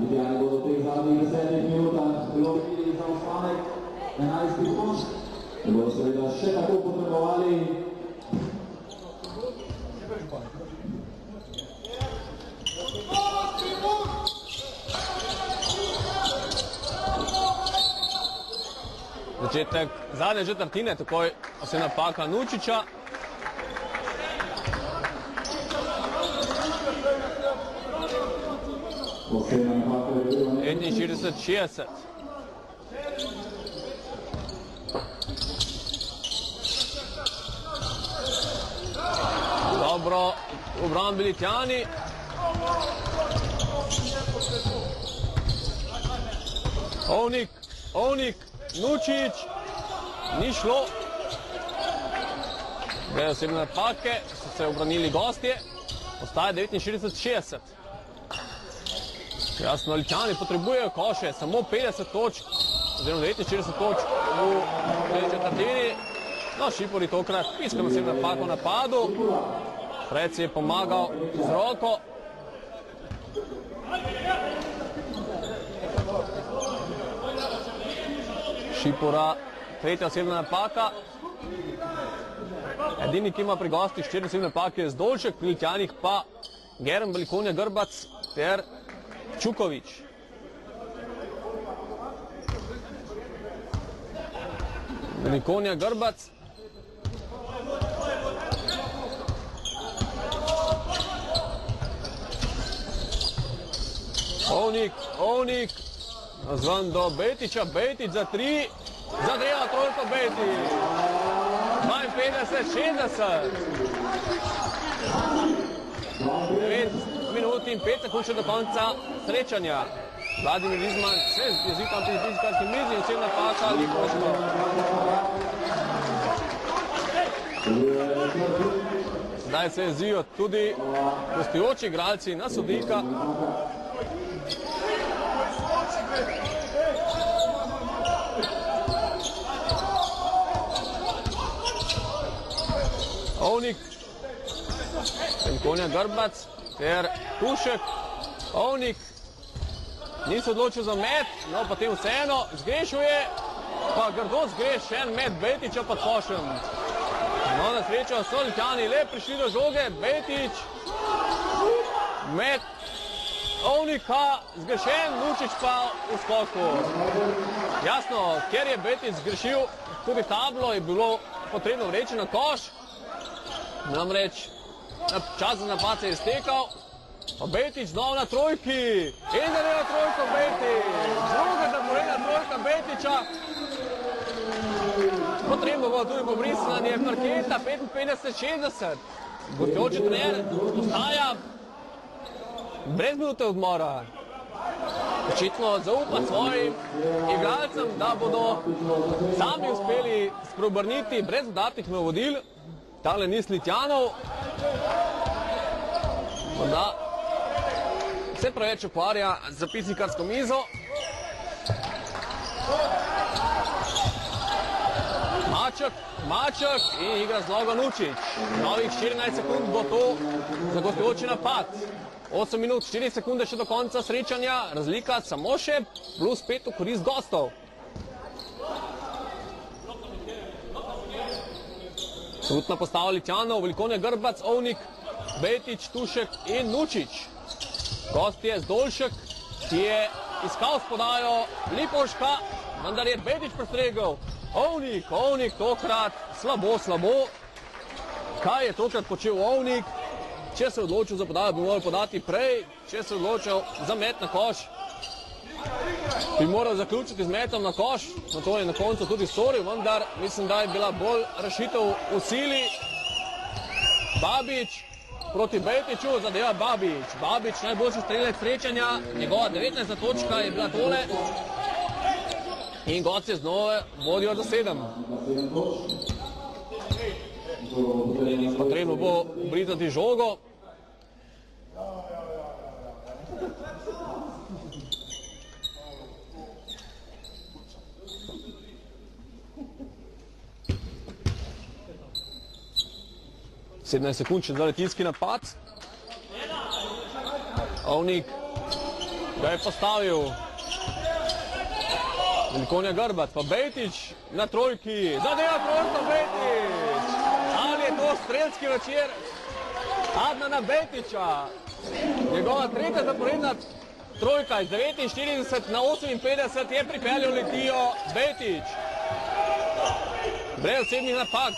Ljubljani bodo teh zadnjih desetih minutah lovili za ostanek 11 točk. In bodo seveda še tako potrebovali Začetek zadnje četrtine, takoj se napaka Nučiča. Posebna napaka je bila 61-60. Dobro, obrambi Litjani. Ovnik, Ovnik, Nučić, ni šlo. Dve osebne napake, so se obranili gostje. Ostaje 69-60. Jasno, Litjani potrebujejo koše, samo 50 točk, oziroma 49 točk v tej četrtini. No, Šipori tokrat iskano se napako v napadu. Prec je pomagal z roko. Šipora, tretja osebna napaka. Edini, ki ima pri gostih štiri osebne napake, je Zdolček, pri Litjanih pa Gerem Velikonja Grbac ter Čukovič. Velikonja Grbac. Ovnik, Ovnik, zvan do Betiča, Betič za tri, zadeva trojko Betič. 52, 60. 9 minut in 5 sekund še do konca srečanja. Vladimir Rizman se jezi tam pri fizikalski mizi in vse napaka Lipoško. Zdaj se jezijo tudi gostujoči igralci na sodnika. Ovnik, Konja Grbac ter Tušek, Ovnik, ni se odločil za met, no potem vseeno zgrešuje, pa grdo zgreš še en met Betiča pod košem. No, na srečo so Litjani le prišli do žoge, Betič, met Ovnika, zgrešen, Lučič pa v skoku. Jasno, ker je Betič zgrešil tudi tablo, je bilo potrebno vreči na koš, namreč čas za napad se je iztekal, Betič znov na trojki, in da je na trojko Betič, druga zaporedna trojka Betiča, potrebno bo tudi pobrisanje parketa 55-60, gostujoči trener ostaja brez minute odmora. Očitno zaupa svojim igralcem, da bodo sami uspeli spreobrniti brez dodatnih navodil. Tale niz Litjanov. Morda se preveč ukvarja z zapisnikarsko mizo. Maček, Maček in igra zloga Nučić. Novih 14 sekund bo to za gostujoči napad. 8 minut, 4 sekunde še do konca srečanja, razlika samo še plus 5 v korist gostov. Trutno postavo Litjanov, Velikonja Grbac, Ovnik, Betič, Tušek in Nučić. Gost je Zdolšek, ki je iskal spodajo Lipoška, vendar je Betič prestregel. Ovnik, Ovnik tokrat slabo, slabo. Kaj je tokrat počel Ovnik? Če se je odločil za podajo, bi moral podati prej, če se je odločil za met na koš, bi moral zaključiti z metom na koš, na to je na koncu tudi storil, vendar mislim, da je bila bolj rešitev v sili. Babič proti Betiču zadeva Babič. Babič najboljši strelec srečanja, njegova 19. točka je bila tole. In gosti znova vodijo za sedem. Potrebno bo brizati žogo. 17 sekund še za letinski napad. Ovnik ga je postavil. Velikonja Grbac, pa Bejtič na trojki. Zadeva trojko Bejtič. Ali je to strelski večer Adnana Bejtiča? Njegova tretja zaporedna trojka iz 49 na 58 je pripeljal letijo Bejtič. Brez osebnih napak.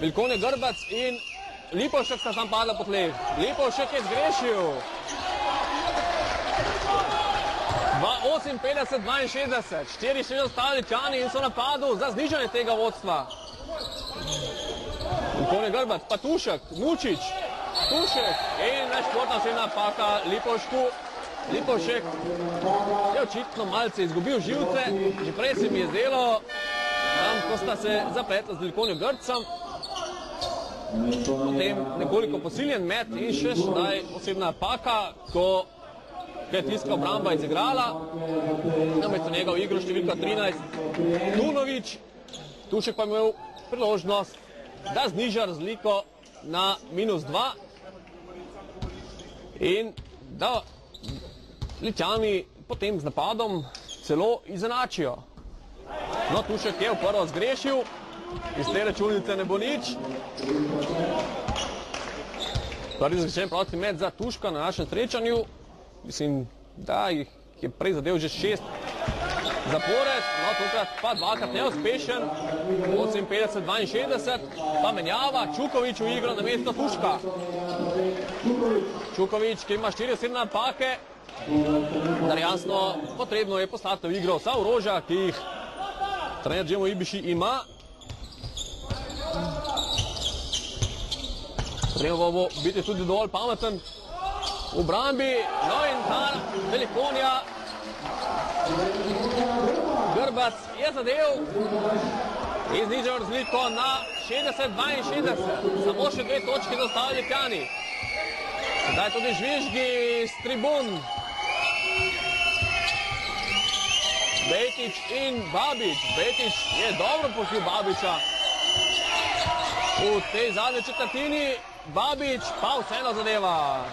Velikonja Grbac in Lipovšek sta tam padla po tleh. Lipovšek je zgrešil. 58-62, štiri še ostali čani in so napadu za znižanje tega vodstva. Kone Grbat, pa Tušek, Mučič, Tušek in najšportna še napaka Lipovšku. Lipovšek je očitno malce izgubil živce, že prej se mi je zdelo, tam, ko sta se zapletla z velikonjo Grcem, potem nekoliko posiljen met in še sedaj osebna napaka, ko je tiska obramba izigrala, namesto njega v igro številka 13 Tunovič, Tušek pa imel priložnost, da zniža razliko na minus 2 in da Ličani potem z napadom celo izenačijo. No, Tušek je v prvo zgrešil, iz te računice ne bo nič. Prvi zgrešen prosti med za Tuška na našem srečanju. Mislim, da jih je prej zadev že šest zapored, no tokrat pa dvakrat neuspešen, 58-62, pa menjava Čukovič v igro na mesto Tuška. Čukovič, ki ima 4-7 napake, dar jasno, potrebno je poslati v igro vsa orožja, ki jih trener Džemo Ibiši ima. Treba bo biti tudi dovolj pameten v obrambi, no in ta Velikonja Grbac je zadev in znižal razliko na 60-62. Samo še dve točke zaostali Ljubljani. Zdaj tudi žvižgi s tribun. Betič in Babič. Betič je dobro pokril Babiča. V tej zadnji četrtini Babič pa vseeno zadeva.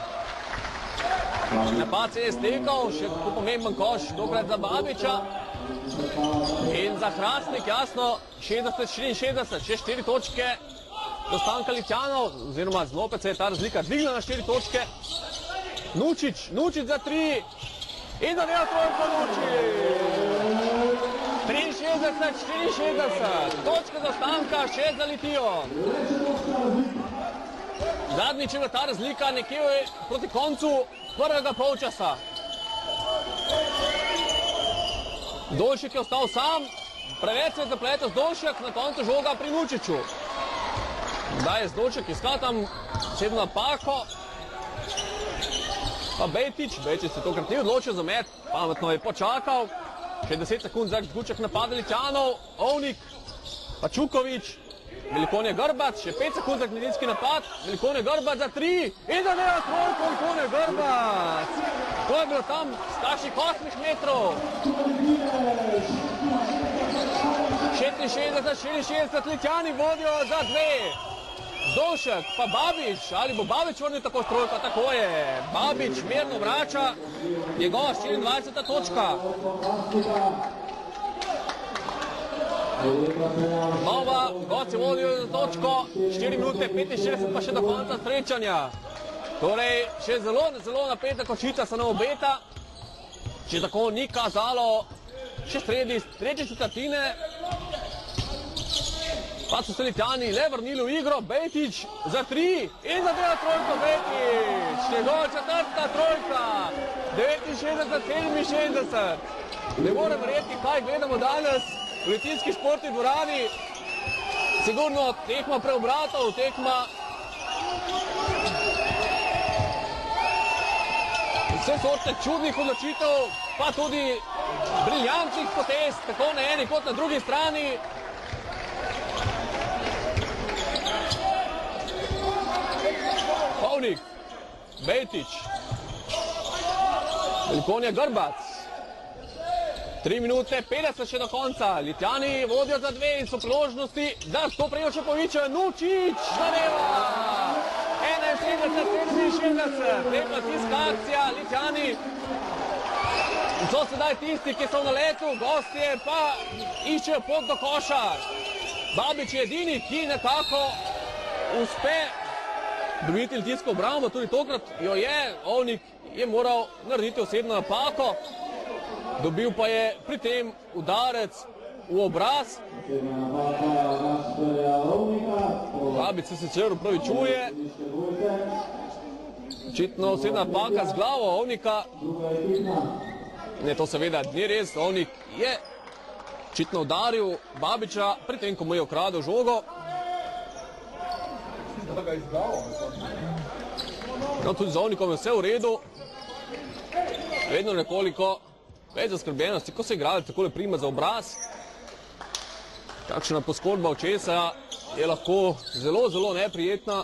Napad se je stekal, še pomemben koš, tokrat za Babiča. In za Hrastnik, jasno, 60-64, še štiri točke do stanka Litjanov, oziroma zlopet se je ta razlika dvigla na štiri točke. Nučič, Nučič za tri in za delo trojko Nučič. 63-64, točka za stanka, še za Zadnjič je ta razlika nekje proti koncu prvega polčasa. Dolšek je ostal sam, preveč se je zapletel z Dolšek, na koncu žoga pri Nučiču. Zdaj je Zdolšek iskal tam sedno napako, pa Bejtič, Bejtič se tokrat ni odločil za met, pametno je počakal, še 10 sekund zdaj Zguček napadali Čanov, Ovnik, pa Čukovič, Velikonje Grbac, še 5 sekund za gledinski napad, Velikonje Grbac za 3 in za dela trojko Velikonje Grbac. To je bilo tam z takšnih 8 metrov. 66-64 Litjani vodijo za dve. Zdolšek, pa Babič, ali bo Babič vrnil tako strojko, tako je. Babič mirno vrača njegova 24. točka. Nova, gosti vodijo za točko, 4 minute 65 pa še do konca srečanja. Torej, še zelo, zelo napeta kočica se nam obeta. Če tako ni kazalo, še sredi tretje četrtine, pa so se Litjani le vrnili v igro, Bejtič za tri in za dela trojko Bejtič. Njegova četrta trojka, 69-67. Ne morem verjeti, kaj gledamo danes v letinski športni dvorani. Sigurno tekma preobratov, tekma vse sorte čudnih odločitev, pa tudi briljantnih potez, tako na eni kot na drugi strani. Pavnik, Bejtič, Velikonja Grbac, 3 minute 50 še do konca. Litjani vodijo za dve in so priložnosti, da to prejoče povičajo. Nučič, zadeva! 67, lepa tiska akcija, Litjani. So sedaj tisti, ki so na letu, gostje pa iščejo pot do koša. Babič je edini, ki nekako uspe dobiti litijsko obrambo, tudi tokrat jo je, Ovnik je moral narediti osebno napako, dobil pa je pri tem udarec v obraz. Babič se sicer upravičuje, očitno osebna napaka z glavo Ovnika. Ne, to seveda ni res, Ovnik je očitno udaril Babiča, pri tem, ko mu je ukradel žogo. No, tudi z Ovnikom je vse v redu. Vedno nekoliko več zaskrbljenosti, ko se igrali takole prima za obraz. Kakšna poškodba očesa je lahko zelo, zelo neprijetna.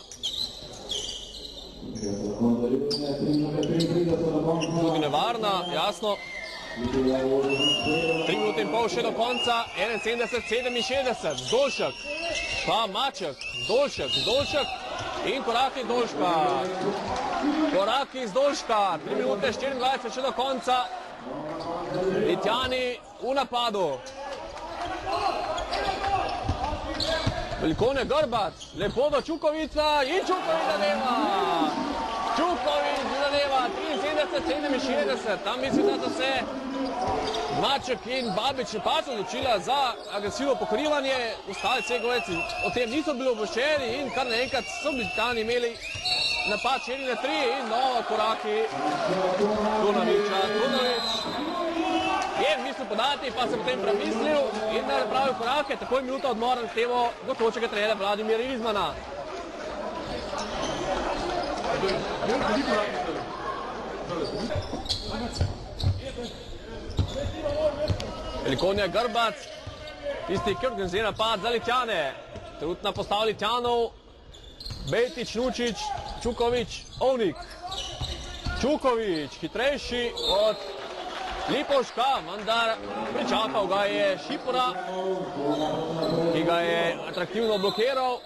Tudi nevarna, jasno. 3 minute in pol še do konca, 71-67, Zdolšek, pa Maček, Zdolšek, Zdolšek in koraki Zdolška. Koraki Zdolška, 3 minute 24 še do konca, Litjani v napadu. Velikone Grbac, lepo do Čukovica in Čukovic zadeva. Čukovic zadeva, 73-67, tam mislim, da se Maček in Babič je pač odločila za agresivno pokrivanje, ostali cegoveci o tem niso bili obveščeni in kar naenkrat so Britaniji imeli napad 4 na 3 in nova koraki Dunaviča. Dunavič je mislil podati, pa se potem premislil in napravil korake, takoj minuta odmora na temo gotočega trenera Vladimira Izmana. Velikonja Grbac, tisti, ki organizira pad za Litjane. Trenutna postava Litjanov, Betič, Nučič, Čukovič, Ovnik. Čukovič, hitrejši od Lipoška, vendar pričakal ga je Šipora, ki ga je atraktivno blokiral.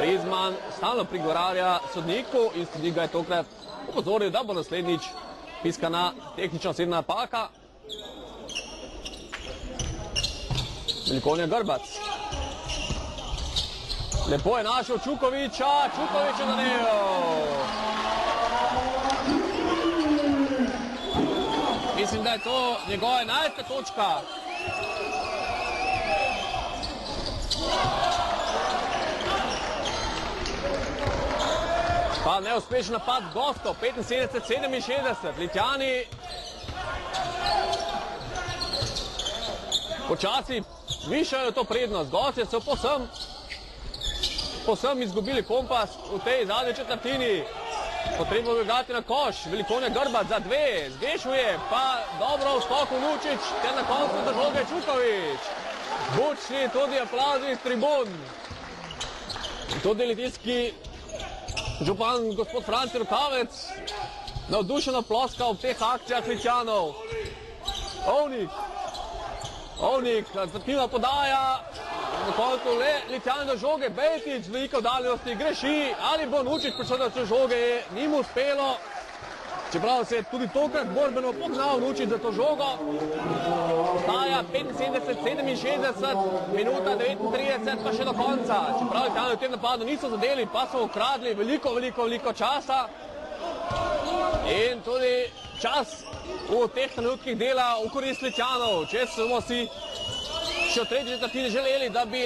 Rizman stalno prigovarja sodniku in sodnik ga je tokrat upozoril, da bo naslednjič piskana tehnična osebna napaka. Velikonja Grbac. Lepo je našel Čukoviča, Čukovič je zadeval. Mislim, da je to njegova enajsta točka. Pa neuspešen napad gostov, 75-67, Litjani. Počasi višajo to prednost, gostje so posem, posem izgubili kompas v tej zadnji četrtini. Potrebno bi gledati na koš, velikone grba za dve, zgešuje, pa dobro v skoku Lučič, ter na koncu do žoge Čukovič. Bučni tudi aplauzi iz tribun. Tudi litijski župan gospod Franci Rukavec navdušeno ploska ob teh akcijah Litjanov. Ovnik, Ovnik, zativa podaja, na koncu le Litjan do žoge, Betič z veliko daljosti greši, ali bo Nučić prišel do žoge, ni mu uspelo. Čeprav se je tudi tokrat borbeno pognal Nučić za to žogo. Staja 75-67, minuta 39 pa še do konca. Čeprav Italijani v tem napadu niso zadeli, pa so ukradli veliko, veliko, veliko časa. In tudi čas v teh trenutkih dela v korist Litjanov. Če smo si še v tretji četrtini želeli, da bi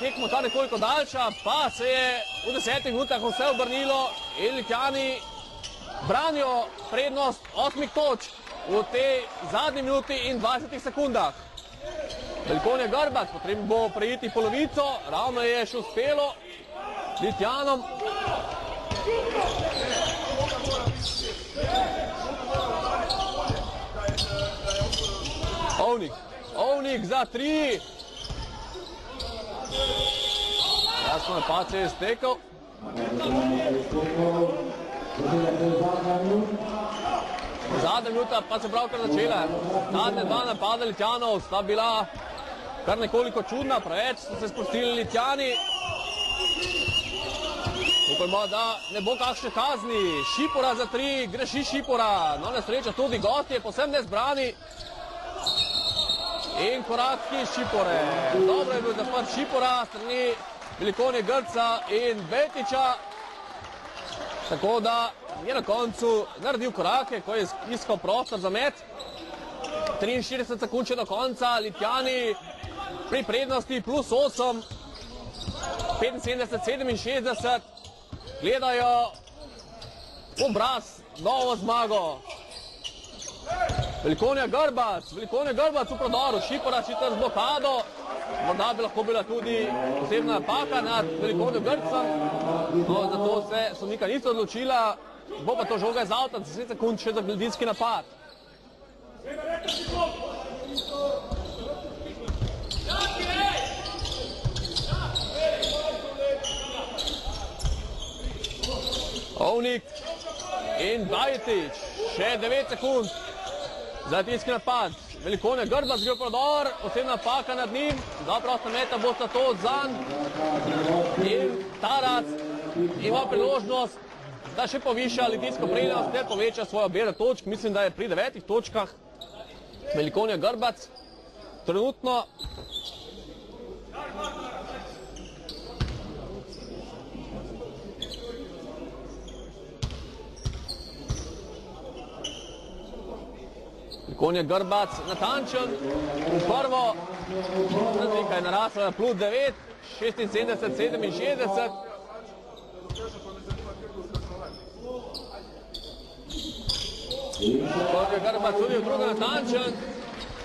tekmo ta nekoliko daljša, pa se je v desetih minutah vse obrnilo in Litjani branijo prednost osmih točk v tej zadnji minuti in 20 sekundah. Velikon je Grbac, potrebno bo prejeti polovico, ravno je še uspelo Litjanom. Ovnik, Ovnik za tri. Jasno je pa se je stekel. Zadnja minuta pa se pravkar začela. Zadnja dva napada Litjanov sta bila kar nekoliko čudna, preveč so se spustili Litjani. Upajmo, da ne bo kakšne kazni. Šipora za tri, greši Šipora. No, nesreča tudi gostje, posebno nezbrani. In korakki Šipore. Dobro je bil zaprt Šipora, strani Velikonje Grca in Betiča. Tako da je na koncu naredil korake, ko je iskal prostor za met. 43 sekund še do konca, Litjani pri prednosti plus 8, 75, 67, gledajo obraz, novo zmago. Velikonja Grbac, Velikonja Grbac v prodoru, Šipora šita z blokado, morda bi lahko bila tudi posebna napaka nad Velikonjo Grcem, no zato se sodnika niso odločila, bo pa to žoga iz avta, 10 sekund še za gledinski napad. Ovnik in Bajetič, še 9 sekund za tiski napad. Velikone Grba zgrijo prodor, osebna napaka nad njim, dva prosta meta bosta to odzan. In Tarac ima priložnost, da še poviša litijsko prednost, ter poveča svojo bero točk. Mislim, da je pri devetih točkah Velikonja Grbac. Trenutno Konje Grbac, natančen, v prvo, razlika je narasla plus 9, 76, 67. Konje Grbac tudi v drugo natančen,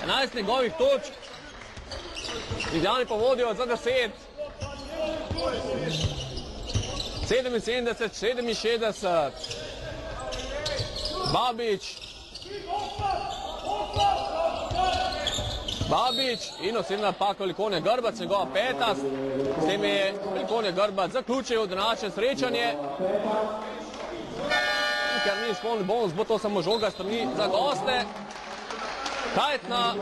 11 njegovih točk, Ljubljani pa vodijo za 10. 77, 67. Babič, Babič in osebna napaka Velikonja Grbac, njegova peta. S tem je Velikonja Grbac zaključil današnje srečanje. Ker ni izpolnil bonus, bo to samo žoga strani za goste. Kajtna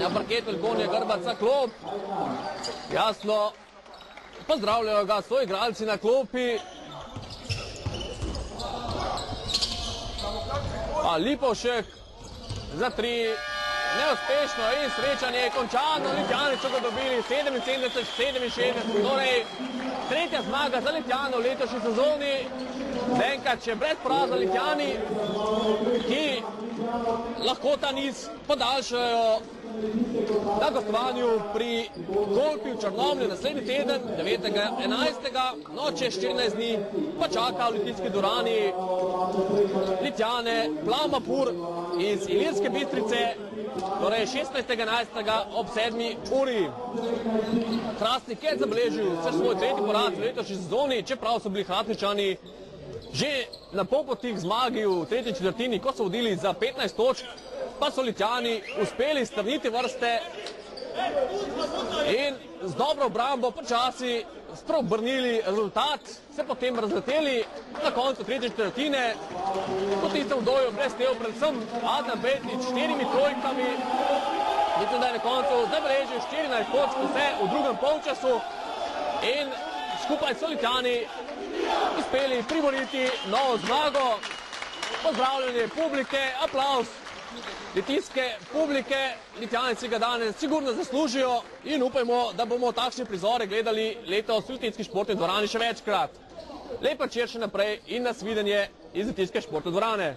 na parketu Velikonja Grbac za klop. Jasno, pozdravljajo ga svoji igralci na klopi. Pa Lipovšek za tri neuspešno in srečanje je končano. Litjani so ga dobili 77, 67, torej tretja zmaga za Litjano v letošnji sezoni. Zaenkrat še brez poraza Litjani, ki lahko ta niz podaljšajo na gostovanju pri Golfi v Črnomlju naslednji teden, 9.11. No, čez 14 dni pa čaka v Litijski Durani Litjane, Plavmapur iz Ilirske Bistrice, torej 16.11. ob 7. uri. Hrastnik je zabeležil vse svoj tretji poraz v letošnji sezoni, čeprav so bili Hrastničani že na pol poti k zmagi v tretji četrtini, ko so vodili za 15 točk, pa so Litjani uspeli strniti vrste in z dobro obrambo počasi spreobrnili rezultat, se potem razleteli na koncu tretje četrtine, po tistem vdoju brez tev, predvsem Adam Betnič s štirimi trojkami, mislim, da je na koncu zabeležil 14 točk vse v drugem polčasu. In skupaj so Litjani uspeli priboriti novo zmago. Pozdravljanje publike, aplaus Litijske publike Litjanci ga danes sigurno zaslužijo in upajmo, da bomo takšne prizore gledali letos v litijski športni dvorani še večkrat. Lepa čer še naprej in nas videnje iz litijske športne dvorane.